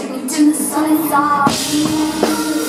We in the sun is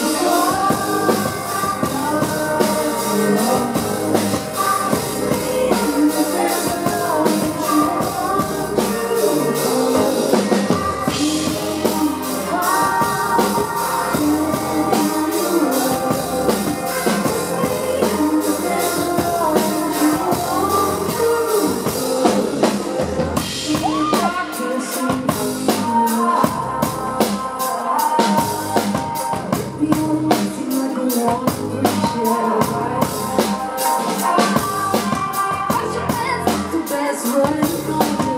Let's run, go.